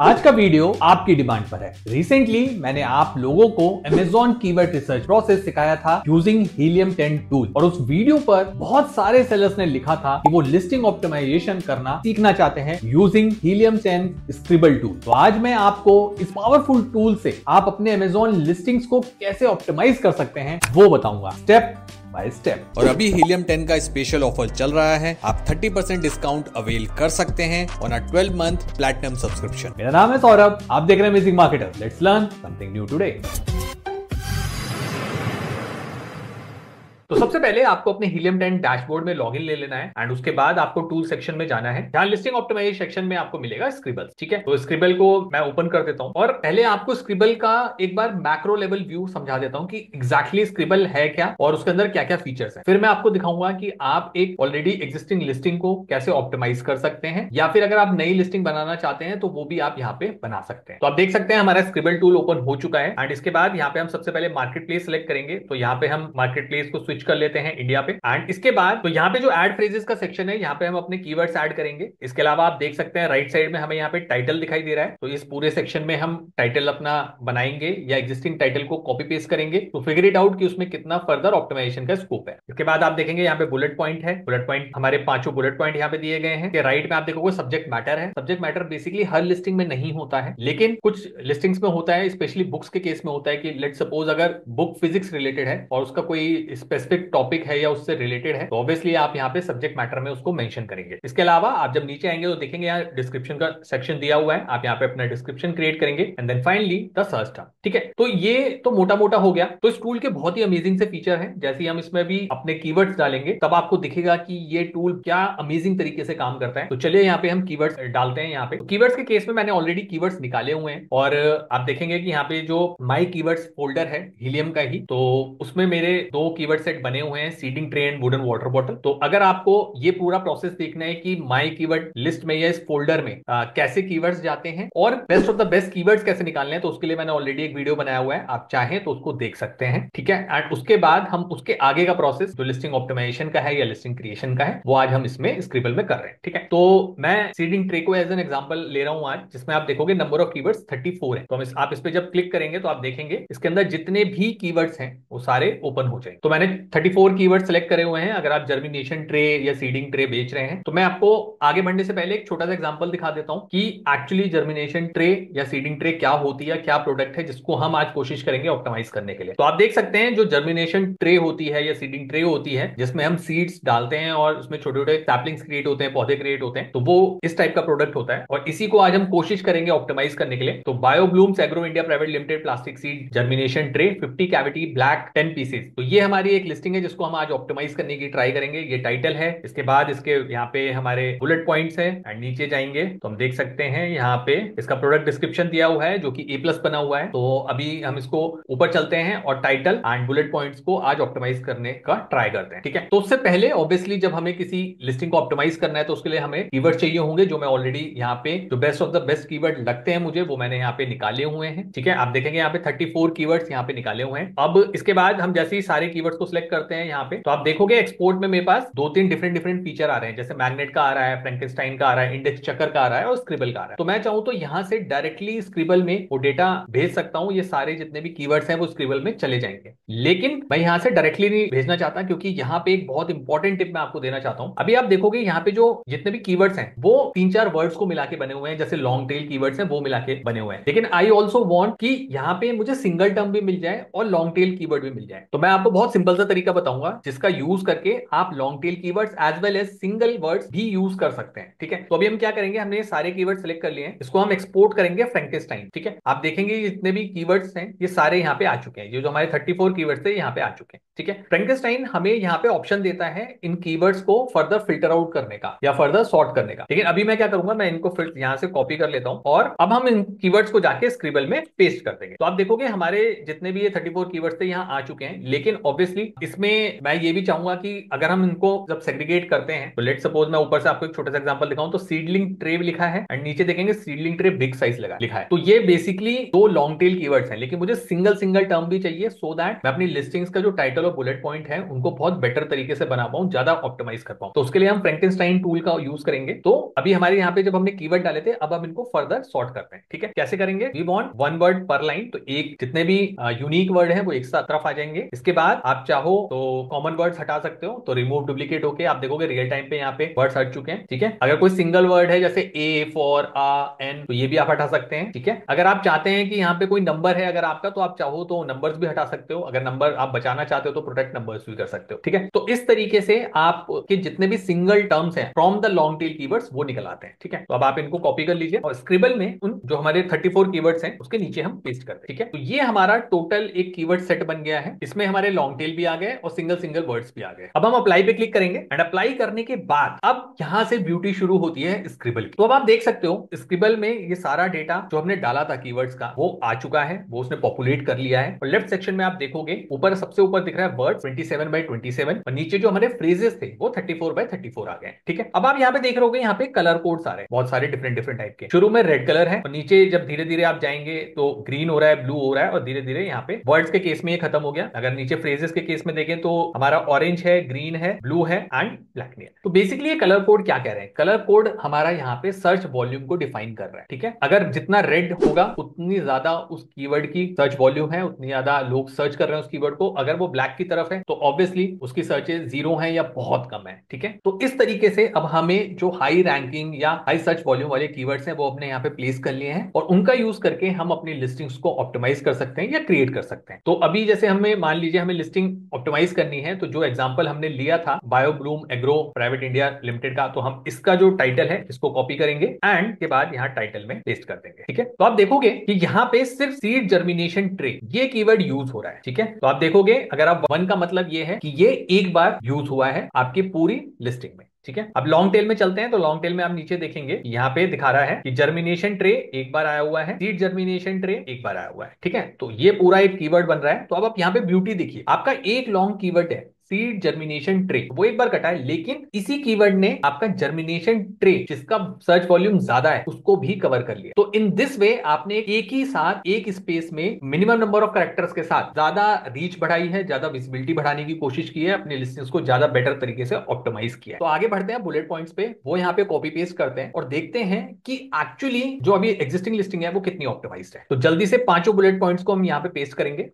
आज का वीडियो आपकी डिमांड पर है। रिसेंटली मैंने आप लोगों को Amazon कीवर्ड रिसर्च प्रोसेस सिखाया था यूजिंग हीलियम 10 टूल और उस वीडियो पर बहुत सारे सेलर्स ने लिखा था कि वो लिस्टिंग ऑप्टिमाइजेशन करना सीखना चाहते हैं यूजिंग हीलियम 10 स्क्रिबल टूल तो आज मैं आपको इस पावरफुल टूल से आप अपने Amazon लिस्टिंग्स को कैसे ऑप्टिमाइज कर सकते हैं वो बताऊँगा। स्टेप बाय स्टेप और अभी हीलियम 10 का स्पेशल ऑफ़र चल रहा है। आप 30% डिस्काउंट अवेल कर सकते हैं on a 12 month platinum subscription मेरा नाम है सौरभ। आप देख रहे हैं music marketer let's learn something new today तो सबसे पहले आपको अपने हीलियम 10 डैशबोर्ड में लॉगिन ले लेना है एंड उसके बाद आपको टूल सेक्शन में जाना है, जहाँ लिस्टिंग ऑप्टिमाइज सेक्शन में आपको मिलेगा स्क्रिबल ठीक है? तो स्क्रिबल को मैं ओपन कर देता हूँ, और पहले आपको स्क्रिबल का एक बार मैक्रो लेवल व्यू समझा देता हूँ कि एग्जैक्टली स्क्रिबल है क्या, और उसके अंदर क्या क्या फीचर्स है। फिर मैं आपको दिखाऊँगा कि आप एक ऑलरेडी एग्जिस्टिंग लिस्टिंग को कैसे ऑप्टिमाइज कर सकते हैं, या फिर अगर आप नई लिस्टिंग बनाना चाहते हैं तो वो भी आप यहाँ पे बना सकते हैं। तो आप देख सकते हैं हमारा स्क्रिबल टूल ओपन हो चुका है एंड इसके बाद यहाँ पे हम सबसे पहले मार्केट प्लेस सिलेक्ट करेंगे तो यहाँ पे हम मार्केट प्लेस को स्विच कर लेते हैं इंडिया पे। एंड इसके बाद तो यहाँ पे जो एड फ्रेजेस का सेक्शन है, यहाँ पे हम अपने कीवर्ड्स ऐड करेंगे। इसके अलावा आप देख सकते हैं राइट साइड में हमें यहाँ पे टाइटल दिखाई दे रहा है। तो इस पूरे सेक्शन में हम टाइटल अपना बनाएँगे या एग्जिस्टिंग टाइटल को कॉपी पेस्ट करेंगे तो फिगर इट आउट कि उसमें कितना फर्दर ऑप्टिमाइजेशन का स्कोप है। इसके बाद आप देखेंगे यहाँ पे बुलेट पॉइंट है। बुलेट पॉइंट हमारे पाँचों बुलेट पॉइंट यहाँ पे दिए गए हैं। राइट में आप देखोगे सब्जेक्ट मैटर है। सब्जेक्ट मैटर बेसिकली हर लिस्टिंग में नहीं होता है। लेकिन कुछ लिस्टिंग्स में होता है स्पेशली बुक्स के केस में होता है कि लेट सपोज़ अगर बुक फिजिक्स रिलेटेड है और उसका कोई स्पेसिफिक टॉपिक है या उससे रिलेटेड है तो ऑब्वियसली आप यहाँ पे सब्जेक्ट मैटर में उसको मेंशन करेंगे। इसके अलावा आप जब नीचे आएँगे तो देखेंगे यहाँ डिस्क्रिप्शन का सेक्शन दिया हुआ है। आप यहाँ पे अपना डिस्क्रिप्शन क्रिएट करेंगे and then finally the search term ठीक है? तो ये तो मोटा मोटा हो गया। तो इस टूल के बहुत ही अमेजिंग से फीचर है। जैसे ही हम इसमें भी अपने कीवर्ड्स डालेंगे, तब आपको दिखेगा कि ये टूल क्या अमेजिंग तरीके से काम करता है। तो चलिए यहाँ पे हम कीवर्ड्स डालते हैं यहाँ पे। तो कीवर्ड्स के केस में मैंने ऑलरेडी कीवर्ड्स निकाले हुए हैं और आप देखेंगे कि यहाँ पे जो माई कीवर्ड्स फोल्डर है हीलियम का ही तो उसमें मेरे दो कीवर्ड सेट बने हुए हैं seeding tray and wooden water bottle तो अगर आपको ये पूरा प्रोसेस देखना है कि माई कीवर्ड लिस्ट में या इस फोल्डर में आ, कैसे कीवर्ड्स जाते हैं और best of the best keywords कैसे निकालने हैं तो उसके लिए मैंने ऑलरेडी एक वीडियो बनाया हुआ है। आप चाहें तो उसको देख सकते हैं ठीक है? एंड उसके बाद हम उसके आगे का प्रोसेस जो लिस्टिंग ऑप्टिमाइजेशन का है या लिस्टिंग क्रिएशन का है वो आज हम इसमें स्क्रिबल में कर रहे हैं ठीक है? तो मैं सीडिंग ट्रे को एज एन एग्ज़ाम्पल ले रहा हूँ आज जिसमें आप देखोगे नंबर ऑफ़ कीवर्ड्स 34 है। तो हम इस, आप इस पे जब क्लिक करेंगे तो आप देखेंगे इसके अंदर जितने भी कीवर्ड्स हैं वो सारे ओपन हो जाएँगे। तो मैंने 34 कीवर्ड सेलेक्ट करे हुए हैं, अगर आप जर्मिनेशन ट्रे या सीडिंग ट्रे बेच रहे हैं तो मैं आपको आगे बढ़ने से पहले एक छोटा सा एग्जांपल दिखा देता हूँ कि एक्चुअली जर्मिनेशन ट्रे या सीडिंग ट्रे क्या होती है, क्या प्रोडक्ट है, जिसको हम आज कोशिश करेंगे ऑप्टिमाइज करने के लिए। तो आप देख सकते हैं, जो जर्मिनेशन ट्रे होती है या सीडिंग ट्रे होती है, जिसमें हम सीड्स डालते हैं और उसमें छोटे छोटे सैपलिंग्स क्रिएट होते हैं, पौधे क्रिएट होते हैं तो वो इस टाइप का प्रोडक्ट होता है। और इसी को आज हम कोशिश करेंगे ऑप्टिमाइज करने के लिए। तो bio Bioblooms agro India private limited plastic seed germination tray 50 cavity black ten pieces तो ये हमारी एक लिस्टिंग है, जिसको हम आज ऑप्टिमाइज करने की ट्राई करेंगे। ये टाइटल है। इसके बाद इसके यहाँ पे हमारे बुलेट पॉइंट्स है एंड नीचे जाएँगे। तो हम देख सकते हैं यहाँ पे इसका प्रोडक्ट डिस्क्रिप्शन दिया हुआ है, जो कि ए प्लस बना हुआ है। तो अभी हम इसको ऊपर चलते हैं और टाइटल एंड बुलेट पॉइंट्स को आज ऑप्टिमाइज करने का ट्राई करते हैं। ठीक है? तो उससे पहले ऑब्वियसली जब हमें किसी लिस्टिंग को ऑप्टिमाइज करना है तो उसके लिए हमें कीवर्ड चाहिए होंगे, जो मैं ऑलरेडी यहाँ पे जो best of the best keyword लगते हैं मुझे, वो मैंने यहाँ पे निकाले हुए हैं। ठीक है? आप देखेंगे यहाँ पे थर्टी फोर कीवर्ड्स यहाँ पे निकाले हुए हैं। अब इसके बाद हम जैसे ही सारे कीवर्ड्स को सिलेक्ट करते हैं यहाँ पे। तो आप देखोगे एक्सपोर्ट में मेरे पास दो तीन डिफरेंट डिफरेंट फीचर आ रहे हैं। जैसे मैग्नेट का आ रहा है फ्रेंकेस्टाइन का आ रहा है इंडेक्स चक्कर का आ रहा है और स्क्रिबल का आ रहा है। तो मैं चाहूँ तो यहाँ से डायरेक्टली स्क्रिबल में वो डेटा भेज सकता हूँ। ये सारे जितने भी कीवर्ड्स हैं वो स्क्रिबल में चले जाएँगे। लेकिन मैं यहाँ से डायरेक्टली नहीं भेजना चाहता क्योंकि यहाँ पे एक बहुत इंपॉर्टेंट टिप मैं आपको देना चाहता हूँ। अभी आप देखोगे यहाँ पे जो जितने भी कीवर्ड्स हैं, वो तीन चार वर्ड्स को मिला के बने हुए हैं। जैसे लॉन्ग टेल कीवर्ड्स हैं, वो मिला के बने हुए हैं। लेकिन आई ऑल्सो वॉन्ट कि यहाँ पे मुझे सिंगल टर्म भी मिल जाए और लॉन्ग टेल कीवर्ड भी मिल जाए। तो मैं आपको बहुत सिंपल सा तरीका बताऊँगा, जिसका यूज़ करके आप long tail keywords as well as single words भी यूज़ कर सकते हैं, ठीक है? तो अभी हम क्या करेंगे, हमने सारे कीवर्ड सेलेक्ट कर लिए हैं, इसको हम एक्सपोर्ट करेंगे फ्रेंकेस्टाइन ठीक है? आप देखेंगे जितने भी कीवर्ड्स हैं, ये सारे यहाँ पे आ चुके हैं, ये जो हमारे 34 कीवर्ड्स थे, यहाँ पे आ चुके हैं। ठीक है? फ्रेंकेस्टाइन हमें यहाँ पे ऑप्शन देता है इन कीवर्ड्स को फर्दर फ़िल्टर आउट करने का या फर्दर सॉर्ट करने का। लेकिन अभी मैं क्या करूँगा, मैं इनको फिर यहाँ से कॉपी कर लेता हूँ और अब हम इन कीवर्ड्स को जाके स्क्रिबल में पेस्ट कर देंगे। तो आप देखोगे हमारे जितने भी ये 34 कीवर्ड्स थे यहाँ आ चुके हैं, लेकिन ऑब्वियसली इसमें मैं ये भी चाहूँगा कि अगर हम इनको जब सेग्रीगेट करते हैं तो लेट सपोज़ मैं ऊपर से आपको एक छोटा सा एग्जांपल दिखाऊँ तो सीडलिंग ट्रे लिखा है एंड नीचे देखेंगे सीडलिंग ट्रे बिग साइज़ लगा लिखा है। तो ये बेसिकली दो लॉन्ग टेल कीवर्ड्स हैं, लेकिन मुझे सिंगल सिंगल टर्म भी चाहिए सो दैट मैं अपनी लिस्टिंग्स का जो टाइटल और बुलेट पॉइंट है, उनको बहुत बेटर तरीके से बना पाऊँ, ज़्यादा ऑप्टिमाइज कर पाऊँ। तो उसके लिए हम फ्रेंकनस्टाइन टूल का यूज़ करेंगे। तो अभी हमारे यहाँ पे जब हमने कीवर्ड डाले थे, अब हम इनको फर्दर सॉर्ट करते हैं, ठीक है? कैसे करेंगे? वी वॉन्ट वन वर्ड पर लाइन तो एक जितने भी यूनिक वर्ड है, वो एक साथ तरफ़ आ जाएँगे। इसके बाद आप चाहो तो कॉमन वर्ड्स हटा सकते हो तो रिमूव डुप्लीकेट होके आप देखोगे रियल टाइम पे यहाँ पे वर्ड्स हट चुके हैं, ठीक है? अगर कोई सिंगल वर्ड है, जैसे ए फॉर आ एन तो ये भी आप हटा सकते हैं, ठीक है? अगर आप चाहते हैं कि यहाँ पे कोई नंबर है, अगर आपका तो आप चाहो तो नंबर्स भी हटा सकते हो। अगर नंबर आप बचाना चाहते हो तो प्रोटेक्ट नंबर्स भी कर सकते हो, ठीक है? तो इस तरीके से आपके जितने भी सिंगल टर्म्स हैं from the long tail keywords वो निकल आते हैं, ठीक है? तो अब आप इनको कॉपी कर लीजिए और स्क्रिबल में उन जो हमारे 34 कीवर्ड्स हैं, उसके नीचे हम पेस्ट करते हैं, ठीक है? तो ये हमारा टोटल एक कीवर्ड सेट बन गया है। इसमें हमारे लॉन्ग टेल भी आ गए और सिंगल सिंगल वर्ड्स भी आ गए। अब हम अप्लाई पे क्लिक करेंगे एंड अप्लाई करने के बाद अब यहाँ से ब्यूटी शुरू होती है स्क्रिबल की। तो अब आप देख सकते हो स्क्रिबल में ये सारा डेटा जो हमने डाला था कीवर्ड्स का, वो आ चुका है, वो उसने पॉपुलेट कर लिया है। और लेफ़्ट सेक्शन में आप देखोगे, ऊपर सबसे ऊपर दिख रहा है वर्ड 27 बाई 27 और नीचे जो हमारे फ्रेजेस थे, वो 34 बाई 34 आ गए ठीक है? अब आप यहाँ पे देख रहे हो यहाँ पे कलर कोड्स आ रहे हैं, बहुत सारे डिफरेंट डिफरेंट टाइप के। शुरू में रेड कलर है और नीचे जब धीरे धीरे आप जाएँगे तो ग्रीन हो रहा है ब्लू हो रहा है और धीरे धीरे यहाँ पे वर्ड्स के केस में ये खत्म हो गया। अगर नीचे फ्रेजेस के केस में देखें तो हमारा ऑरेंज है ग्रीन है ब्लू है एंड ब्लैक है तो बेसिकली ये कलर कोड क्या कह रहे हैं? कलर कोड हमारा यहाँ पे सर्च वॉल्यूम को डिफाइन कर रहा है, ठीक है? अगर जितना रेड होगा, उतनी ज़्यादा उस कीवर्ड की सर्च वॉल्यूम है, उतनी ज़्यादा लोग सर्च कर रहे हैं उस कीवर्ड को। अगर वो ब्लैक की तरफ़ है तो ऑब्वियसली उसकी सर्चेज ज़ीरो है या बहुत कम है, ठीक है? तो इस तरीके से अब हमें जो हाई रैंकिंग या हाई सर्च वॉल्यूम वाले कीवर्ड्स हैं, वो अपने यहाँ पे प्लेस कर लिए हैं और उनका यूज़ करके हम अपनी लिस्टिंग्स को ऑप्टिमाइज कर सकते हैं या क्रिएट कर सकते हैं। तो अभी जैसे हमें, मान लीजिए हमें लिस्टिंग ऑप्टिमाइज करनी है तो जो एग्ज़ाम्पल हमने लिया था Biobloom Agro private India limited का तो हम इसका जो टाइटल है, इसको कॉपी करेंगे एंड के बाद यहाँ टाइटल में पेस्ट कर देंगे, ठीक है? तो आप देखोगे कि यहाँ पे सिर्फ़ सीड जर्मिनेशन ट्रे ये कीवर्ड यूज़ हो रहा है, ठीक है? तो आप देखोगे, अगर आप वन का मतलब ये है कि ये एक बार यूज़ हुआ है आपकी पूरी लिस्टिंग में, ठीक है? अब लॉन्ग टेल में चलते हैं तो लॉन्ग टेल में आप नीचे देखेंगे, यहाँ पे दिखा रहा है कि जर्मिनेशन ट्रे एक बार आया हुआ है सीड जर्मिनेशन ट्रे एक बार आया हुआ है, ठीक है? तो ये पूरा एक कीवर्ड बन रहा है तो अब आप यहाँ पे ब्यूटी देखिए, आपका एक लॉन्ग कीवर्ड है सीड जर्मिनेशन ट्रे वो एक बार कटा है, लेकिन इसी कीवर्ड ने आपका जर्मिनेशन ट्रे जिसका सर्च वॉल्यूम ज़्यादा है, उसको भी कवर कर लिया। तो इन दिस वे आपने एक ही साथ, एक स्पेस में मिनिमम नंबर ऑफ़ करेक्टर्स के साथ ज़्यादा रीच बढ़ाई है, ज़्यादा विजिबिलिटी बढ़ाने की कोशिश की है, अपने लिस्टिंग्स को ज़्यादा बेटर तरीके से ऑप्टिमाइज किया तो आगे बढ़ते हैं बुलेट पॉइंट्स पे, वो यहाँ पे कॉपी पेस्ट करते हैं और देखते हैं कि एक्चुअली जो अभी एग्जिस्टिंग लिस्टिंग है, वो कितनी ऑप्टिमाइज है। तो जल्दी से पाँचों बुलेट पॉइंट्स को हम यहाँ पे पेस्ट करेंगे।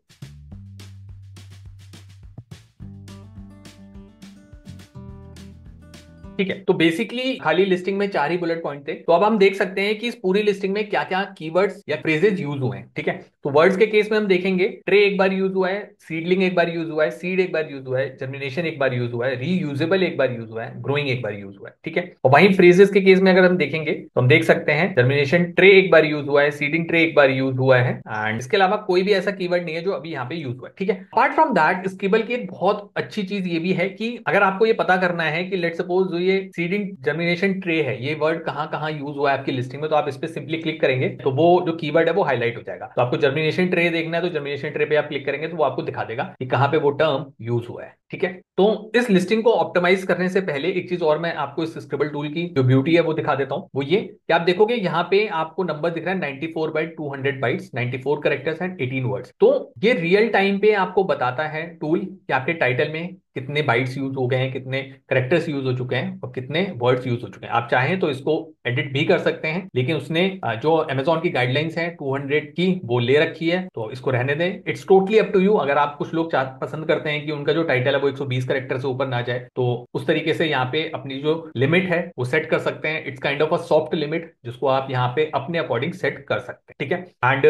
ठीक है? तो बेसिकली खाली लिस्टिंग में चार ही बुलेट पॉइंट थे। तो अब हम देख सकते हैं कि इस पूरी लिस्टिंग में क्या क्या कीवर्ड्स या फ्रेजेस यूज़ हुए हैं, ठीक है? तो वर्ड्स के केस में हम देखेंगे। ट्रे एक बार यूज़ हुआ है सीडलिंग एक बार यूज़ हुआ है सीड एक बार यूज़ हुआ है जर्मिनेशन एक बार यूज़ हुआ है रीयूजेबल एक बार यूज़ हुआ है ग्रोइंग एक बार यूज़ हुआ है, ठीक है? और वहीं फ्रेजेस के केस में अगर हम देखेंगे तो हम देख सकते हैं जर्मिनेशन ट्रे एक बार यूज़ हुआ है सीडिंग ट्रे एक बार यूज़ हुआ है एंड इसके अलावा कोई भी ऐसा कीवर्ड नहीं है जो अभी यहाँ पे यूज़ हुआ है, ठीक है? अपार्ट फ्रॉम दैट स्कीबल की एक बहुत अच्छी चीज़ ये भी है कि अगर आपको ये पता करना है कि लेट सपोज़ ये सीडिंग जर्मिनेशन ट्रे है, ये वर्ड कहाँ कहाँ यूज़ हुआ है आपकी लिस्टिंग में तो आप इस पर सिंपली क्लिक करेंगे तो वो जो कीवर्ड है वो हाईलाइट हो जाएगा। तो आपको जर्मिनेशन ट्रे देखना है तो जर्मिनेशन ट्रे पे आप क्लिक करेंगे तो वो आपको दिखा देगा कि कहाँ पे वो टर्म यूज़ हुआ है। ठीक है? तो इस लिस्टिंग को ऑप्टिमाइज करने से पहले एक चीज़ और मैं आपको इस स्क्रिबल टूल की जो ब्यूटी है वो दिखा देता हूँ। वो ये कि आप देखोगे यहाँ पे आपको नंबर दिख रहा है 94 four by two hundred bytes ninety four characters and eighteen words तो ये रियल टाइम पे आपको बताता है टूल कि आपके टाइटल में कितने बाइट्स यूज़ हो गए हैं, कितने करेक्टर्स यूज़ हो चुके हैं और कितने वर्ड्स यूज़ हो चुके हैं। आप चाहें तो इसको एडिट भी कर सकते हैं, लेकिन उसने जो अमेजोन की गाइडलाइंस है 200 की, वो ले रखी है तो इसको रहने दें। It's totally up to you अगर आप कुछ लोग पसंद करते हैं कि उनका जो टाइटल है, वो 120 करेक्टर से ऊपर ना जाए तो उस तरीके से यहाँ पे अपनी जो लिमिट है, वो सेट कर सकते हैं। It's kind of a soft limit जिसको आप यहाँ पे अपने अकॉर्डिंग सेट कर सकते हैं, ठीक है? And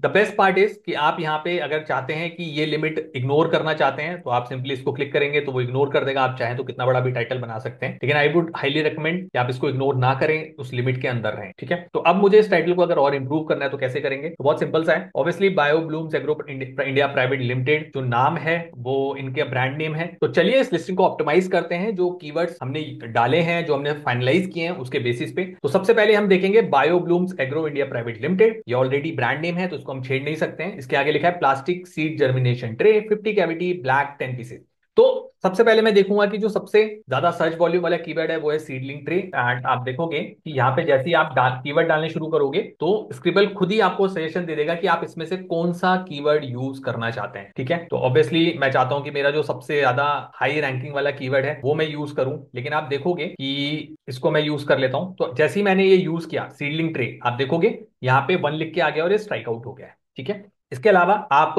the best part is कि आप यहाँ पे अगर चाहते हैं कि ये लिमिट इग्नोर करना चाहते हैं तो आप सिंपली इसको क्लिक करेंगे तो वो इग्नोर कर देगा। आप चाहें तो कितना बड़ा भी टाइटल बना सकते हैं, लेकिन आई वुड हाईली रिकमेंड आप इसको इग्नोर ना करें। उस लिमिट के अंदर रहें, ठीक है? तो अब मुझे इस टाइटल को अगर और इंप्रूव करना है तो कैसे करेंगे? तो बहुत सिंपल सा है। Obviously Bio Blooms Agro India private limited जो नाम है, वो इनके ब्रांड नेम है। तो चलिए इस लिस्टिंग को ऑप्टिमाइज करते हैं, जो कीवर्ड्स हमने डाले हैं, जो हमने फाइनलाइज किए हैं उसके बेसिस पे। तो सबसे पहले हम देखेंगे Bio Blooms Agro India private limited ये ऑलरेडी ब्रांड नेम है तो इसको हम छेड़ नहीं सकते हैं। इसके आगे लिखा है plastic seed germination tray fifty cavity black ten pieces तो सबसे पहले मैं देखूँगा कि जो सबसे ज़्यादा सर्च वॉल्यूम वाला कीवर्ड है वो है सीडलिंग ट्रे एंड आप देखोगे कि यहाँ पे जैसे ही आप डाल, कीवर्ड डालने शुरू करोगे तो स्क्रिबल खुद ही आपको सजेशन दे देगा कि आप इसमें से कौन सा कीवर्ड यूज़ करना चाहते हैं ठीक है? तो ऑब्वियसली मैं चाहता हूँ कि मेरा जो सबसे ज़्यादा हाई रैंकिंग वाला कीवर्ड है वो मैं यूज़ करूँ. लेकिन आप देखोगे कि इसको मैं यूज़ कर लेता हूँ. तो जैसे ही मैंने ये यूज़ किया सीडलिंग ट्रे आप देखोगे यहाँ पे वन लिख के आ गया और ये स्ट्राइक आउट हो गया ठीक है? इसके अलावा आप,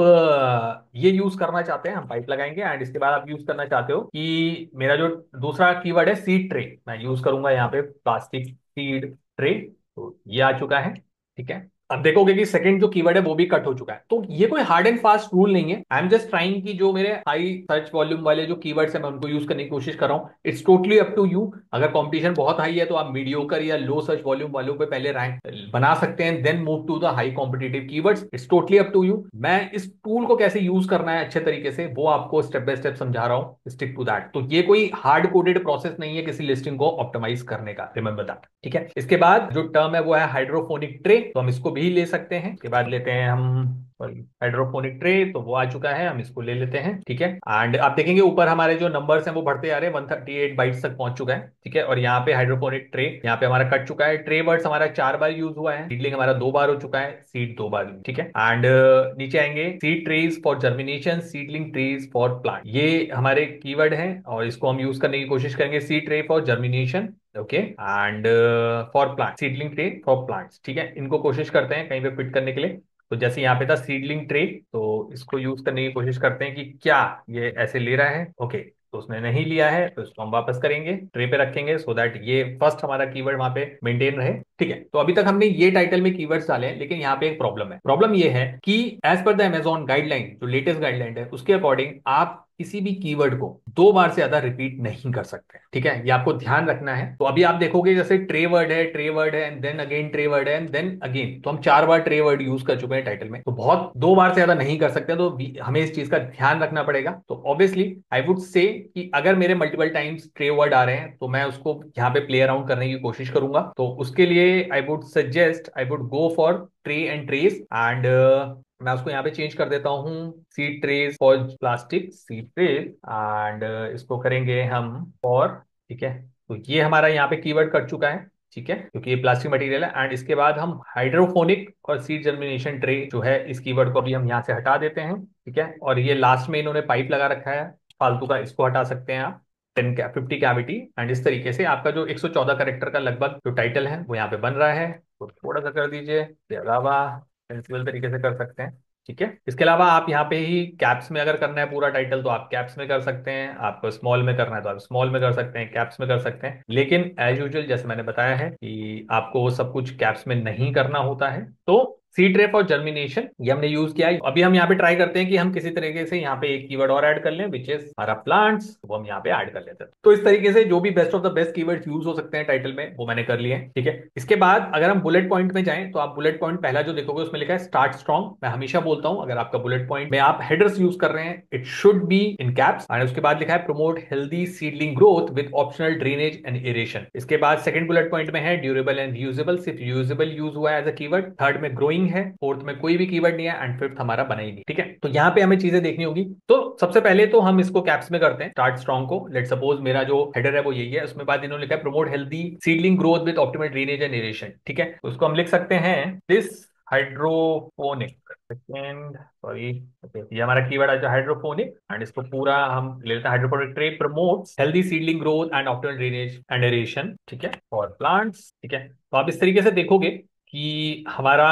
ये यूज़ करना चाहते हैं, हम पाइप लगाएँगे एंड इसके बाद आप यूज़ करना चाहते हो कि मेरा जो दूसरा कीवर्ड है सीड ट्रे मैं यूज़ करूँगा यहाँ पे प्लास्टिक सीड ट्रे तो ये आ चुका है, ठीक है? अब देखोगे कि सेकंड जो कीवर्ड है, वो भी कट हो चुका है। तो ये कोई हार्ड एंड फास्ट रूल नहीं है। आई एम जस्ट ट्राइंग की जो मेरे हाई सर्च वॉल्यूम वाले जो कीवर्ड्स है, मैं उनको यूज़ करने की कोशिश कर रहा हूँ। It's totally up to you अगर कॉम्पिटिशन बहुत हाई है तो आप मीडियोकर या लो सर्च वॉल्यूम वालों पे पहले रैंक बना सकते हैं then move to the high competitive keywords it's totally up to you मैं इस टूल को कैसे यूज़ करना है अच्छे तरीके से, वो आपको स्टेप बाय स्टेप समझा रहा हूँ। स्टिक टू दैट तो ये कोई हार्ड कोडेड प्रोसेस नहीं है किसी लिस्टिंग को ऑप्टिमाइज करने का। रिमेंबर दैट ठीक है? इसके बाद जो टर्म है, वो है हाइड्रोफोनिक ट्रे तो हम इसको भी ले सकते हैं। उसके बाद लेते हैं हम हाइड्रोफोनिक ट्रे तो वो आ चुका है हम इसको ले लेते हैं ठीक है? एंड आप देखेंगे ऊपर हमारे जो नंबर्स हैं वो बढ़ते आ रहे हैं 138 बाइट्स तक पहुँच चुका है ठीक है? और यहाँ पे हाइड्रोफोनिक ट्रे यहाँ पे हमारा कट चुका है। ट्रे वर्ड्स हमारा चार बार यूज़ हुआ है सीडलिंग हमारा दो बार हो चुका है सीड दो बार ठीक है? एंड uh, नीचे आएँगे seed trays for germination seedling trays for plant ये हमारे कीवर्ड है और इसको हम यूज़ करने की कोशिश करेंगे। Seed tray for germination okay and for plant seedling tray for plants ठीक है? इनको कोशिश करते हैं कहीं पे फिट करने के लिए। तो जैसे यहाँ पे था सीडलिंग ट्रे तो इसको यूज़ करने की कोशिश करते हैं कि क्या ये ऐसे ले रहा है। ओके तो उसने नहीं लिया है तो इसको हम वापस करेंगे ट्रे पे रखेंगे सो दैट ये फ़र्स्ट हमारा कीवर्ड वहाँ पे मेंटेन रहे, ठीक है? तो अभी तक हमने ये टाइटल में कीवर्ड्स डाले हैं, लेकिन यहाँ पे एक प्रॉब्लम है। प्रॉब्लम ये है कि एज पर द अमेजोन गाइडलाइन जो लेटेस्ट गाइडलाइन है, उसके अकॉर्डिंग आप किसी भी कीवर्ड को दो बार से ज़्यादा रिपीट नहीं कर सकते। ठीक है? ये आपको ध्यान रखना है। तो अभी आप देखोगे जैसे ट्रे वर्ड है, ट्रे वर्ड है and then again tray word है एंड देन अगेन तो हम चार बार ट्रे वर्ड यूज़ कर चुके हैं टाइटल में। तो बहुत दो बार से ज़्यादा नहीं कर सकते तो हमें इस चीज़ का ध्यान रखना पड़ेगा। तो ऑब्वियसली आई वुड से कि अगर मेरे मल्टीपल टाइम्स ट्रे वर्ड आ रहे हैं तो मैं उसको यहाँ पे प्ले अराउंड करने की कोशिश करूँगा। तो उसके लिए I would suggest I would go for tray and trays and मैं उसको यहाँ पे चेंज कर देता हूँ। Seed trays for plastic seed trays and इसको करेंगे हम फॉर ठीक है? तो ये हमारा यहाँ पे कीवर्ड कट चुका है, ठीक है? क्योंकि ये प्लास्टिक मटेरियल है एंड इसके बाद हम हाइड्रोफोनिक और सीड जर्मिनेशन ट्रे जो है, इस कीवर्ड को भी हम यहाँ से हटा देते हैं, ठीक है? और ये लास्ट में इन्होंने पाइप लगा रखा है, फालतू का इसको हटा सकते हैं आप। टेन फिफ्टी कैविटी एंड इस तरीके से आपका जो 114 करेक्टर का लगभग जो टाइटल है, वो यहाँ पे बन रहा है। तो थोड़ा सा कर दीजिए सेंसिबल तरीके से कर सकते हैं, ठीक है? इसके अलावा आप यहाँ पे ही कैप्स में अगर करना है पूरा टाइटल तो आप कैप्स में कर सकते हैं, आपको स्मॉल में करना है तो आप स्मॉल में कर सकते हैं कैप्स में कर सकते हैं। लेकिन एज यूजल जैसे मैंने बताया है कि आपको वो सब कुछ कैप्स में नहीं करना होता है तो सीड ट्रे फॉर जर्मिनेशन ये हमने यूज़ किया है। अभी हम यहाँ पे ट्राई करते हैं कि हम किसी तरीके से यहाँ पे एक कीवर्ड और ऐड कर लें विच इज़ हमारा प्लांट्स वो हम यहाँ पे ऐड कर लेते हैं। तो इस तरीके से जो भी best of the best keyword use हो सकते हैं टाइटल में, वो मैंने कर लिए ठीक है? इसके बाद अगर हम बुलेट पॉइंट में जाएँ तो आप बुलेट पॉइंट पहला जो देखोगे, उसमें लिखा है स्टार्ट स्ट्रॉन्ग मैं हमेशा बोलता हूँ, अगर आपका बुलेट पॉइंट में आप हेडर्स यूज़ कर रहे हैं it should be in caps and उसके बाद लिखा है promote healthy seedling growth with optional drainage and aeration इसके बाद सेकंड बुलेट पॉइंट में है ड्यूरेबल एंड यूजेबल सिर्फ़ यूजेबल यूज़ हुआ है एज अ कीवर्ड थर्ड में ग्रोइंग है फोर्थ में कोई भी कीवर्ड नहीं है एंड फिफ्थ हमारा बना ही नहीं। ठीक है? तो यहाँ पे हमें चीज़ें देखनी होगी। तो सबसे पहले तो हम इसको कैप्स में करते हैं स्टार्ट स्ट्रॉन्ग को। लेट सपोज़ मेरा जो हेडर है वो यही है। उसमें बाद इन्होंने लिखा है promote healthy seedling growth with optimal drainage and aeration ठीक है? तो उसको हम लिख सकते हैं दिस हाइड्रोपोनिक सेकेंड सॉरी ये हमारा कीवर्ड है हाइड्रोपोनिक एंड इसको पूरा हम ले लेते हैं। Hydroponic tray promotes healthy seedling growth and optimal drainage and aeration ठीक है? फॉर प्लांट्स ठीक है? तो आप इस तरीके से देखोगे कि हमारा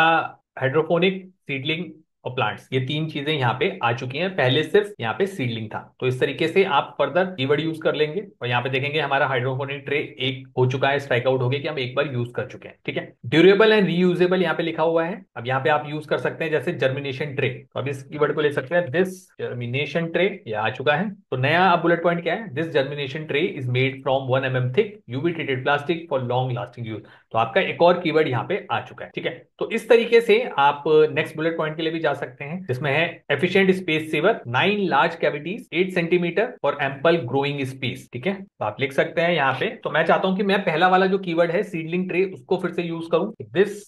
हाइड्रोफोनिक सीडलिंग और प्लांट्स ये तीन चीज़ें यहाँ पे आ चुकी हैं। पहले सिर्फ़ यहाँ पे सीडलिंग था। तो इस तरीके से आप फर्दर कीवर्ड यूज़ कर लेंगे और यहाँ पे देखेंगे हमारा हाइड्रोफोनिक ट्रे एक हो चुका है। स्ट्राइक आउट हो गया कि हम एक बार यूज़ कर चुके हैं। ठीक है? ड्यूरेबल एंड रीयूजेबल यहाँ पे लिखा हुआ है। अब यहाँ पे आप यूज़ कर सकते हैं जैसे जर्मिनेशन ट्रे तो अब इस कीवर्ड को ले सकते हैं। दिस जर्मिनेशन ट्रे ये आ चुका है। तो नया अब बुलेट पॉइंट क्या है? This germination tray is made from one M M thick UV treated plastic for long lasting use तो आपका एक और कीवर्ड यहाँ पे आ चुका है। ठीक है? तो इस तरीके से आप नेक्स्ट बुलेट पॉइंट के लिए भी जा सकते हैं, जिसमें है efficient space saver nine large cavities eight centimeter और एम्पल ग्रोइंग स्पेस ठीक है? तो आप लिख सकते हैं यहाँ पे। तो मैं चाहता हूँ कि मैं पहला वाला जो कीवर्ड है सीडलिंग ट्रे उसको फिर से यूज़ करूँ। दिस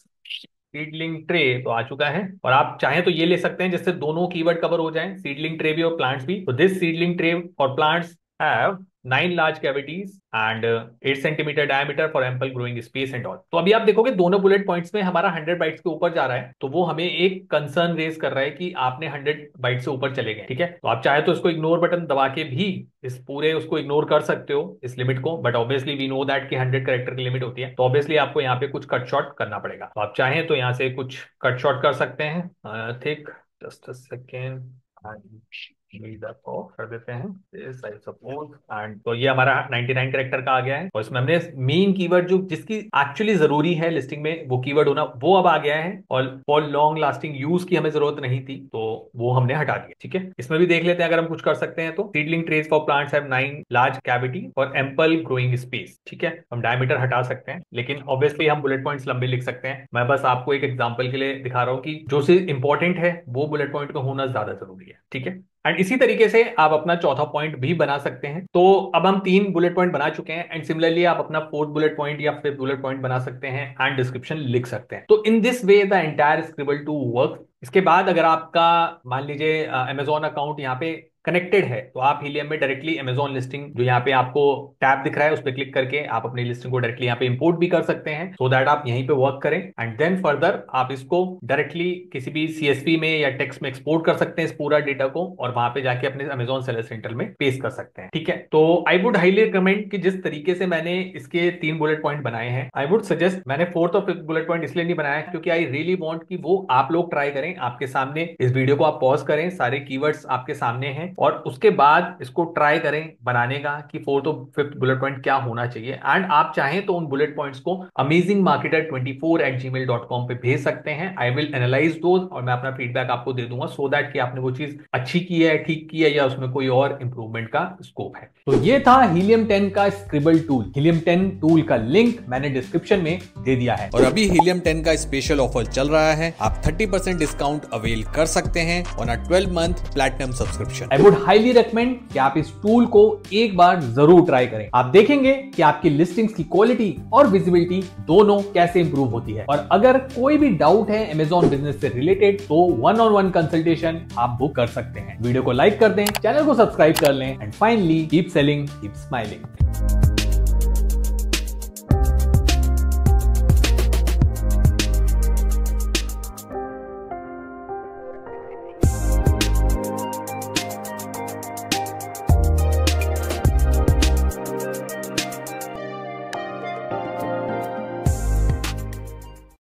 सीडलिंग ट्रे तो आ चुका है। और आप चाहें तो ये ले सकते हैं, जिससे दोनों कीवर्ड कवर हो जाए सीडलिंग ट्रे भी और प्लांट्स भी। तो दिस सीडलिंग ट्रे और plants have nine large cavities and eight centimeter diameter for ample growing space and all तो अभी आप देखोगे दोनों बुलेट पॉइंट्स में हमारा हंड्रेड बाइट्स के ऊपर जा रहा है तो वो हमें एक कंसर्न रेज कर रहा है कि आपने हंड्रेड बाइट से ऊपर चले गए, ठीक है? तो आप चाहे तो इसको इग्नोर बटन दबा के भी इस पूरे उसको इग्नोर कर सकते हो, इस लिमिट को but obviously we know that कि हंड्रेड करेक्टर की लिमिट होती है तो ऑब्वियसली आपको यहाँ पे कुछ कट शॉर्ट करना पड़ेगा। तो आप चाहें तो यहाँ से कुछ कट शॉर्ट कर सकते हैं। थिक जस्ट अ सेकेंड तो ये हमारा 99 करेक्टर का आ गया है। और इसमें हमने मेन जो जिसकी एक्चुअली ज़रूरी है लिस्टिंग में, वो होना, वो अब आ गया है, और फॉर लॉन्ग लास्टिंग यूज़ की हमें ज़रूरत नहीं थी तो वो हमने हटा दिया, ठीक है? इसमें भी देख लेते हैं, अगर हम कुछ कर सकते हैं तो। Seedling trays for plants nine large cavity और एम्पल ग्रोइंग स्पेस ठीक है? हम डायमीटर हटा सकते हैं, लेकिन ऑब्वियसली हम बुलेट पॉइंट्स लंबे लिख सकते हैं। मैं बस आपको एक एग्ज़ाम्पल के लिए दिखा रहा हूँ कि जो चीज़ इंपॉर्टेंट है, वो बुलेट पॉइंट में होना ज़्यादा ज़रूरी है, ठीक है? एंड इसी तरीके से आप अपना चौथा पॉइंट भी बना सकते हैं। तो अब हम तीन बुलेट पॉइंट बना चुके हैं एंड सिमिलरली आप अपना फोर्थ बुलेट पॉइंट या फिफ्थ बुलेट पॉइंट बना सकते हैं एंड डिस्क्रिप्शन लिख सकते हैं। तो in this way the entire scribble to work इसके बाद अगर आपका, मान लीजिए अमेजोन अकाउंट यहाँ पे कनेक्टेड है तो आप हीलियम में डायरेक्टली अमेजोन लिस्टिंग जो यहाँ पे आपको टैब दिख रहा है, उस पर क्लिक करके आप अपनी लिस्टिंग को डायरेक्टली यहाँ पे इंपोर्ट भी कर सकते हैं सो so दैट आप यहीं पे वर्क करें। एंड देन फर्दर आप इसको डायरेक्टली किसी भी सीएसपी में या टेक्स्ट में एक्सपोर्ट कर सकते हैं इस पूरा डेटा को, और वहाँ पे जाके अपने अमेजोन सेलर सेंटर में पेश कर सकते हैं, ठीक है? तो आई वुड हाईली रिकमेंड कि जिस तरीके से मैंने इसके तीन बुलेट पॉइंट बनाए हैं आई वुड सजेस्ट मैंने फोर्थ और फिफ्थ बुलेट पॉइंट इसलिए नहीं बनाया क्योंकि आई रियली वॉन्ट की वो आप लोग ट्राई करें, आपके सामने इस वीडियो को आप पॉज करें, सारे कीवर्ड्स आपके सामने हैं और उसके बाद इसको ट्राई करें बनाने का कि फोर्थ और फिफ्थ बुलेट पॉइंट क्या होना चाहिए। एंड आप चाहें तो उन बुलेट पॉइंट्स को amazing marketer twenty four eight Gmail dot com पे भेज सकते हैं। आई विल एनालाइज दोज और मैं अपना फीडबैक आपको दे दूँगा सो दैट कि आपने वो चीज़ अच्छी की है, ठीक की है या उसमें कोई और इंप्रूवमेंट का स्कोप है। तो ये था हीलियम 10 का scribble tool Helium ten tool का लिंक मैंने डिस्क्रिप्शन में दे दिया है। और अभी हीलियम टेन का स्पेशल ऑफ़र चल रहा है। आप 30% डिस्काउंट अवेल कर सकते हैं on a 12 month platinum subscription would highly recommend कि आप इस टूल को एक बार ज़रूर ट्राई करें। आप देखेंगे कि आपकी लिस्टिंग्स की क्वालिटी और विजिबिलिटी दोनों कैसे इंप्रूव होती है। और अगर कोई भी डाउट है अमेजोन बिज़नेस से रिलेटेड तो वन ऑन वन कंसल्टेशन आप बुक कर सकते हैं। वीडियो को लाइक कर दें चैनल को सब्सक्राइब कर लें and finally keep selling keep smiling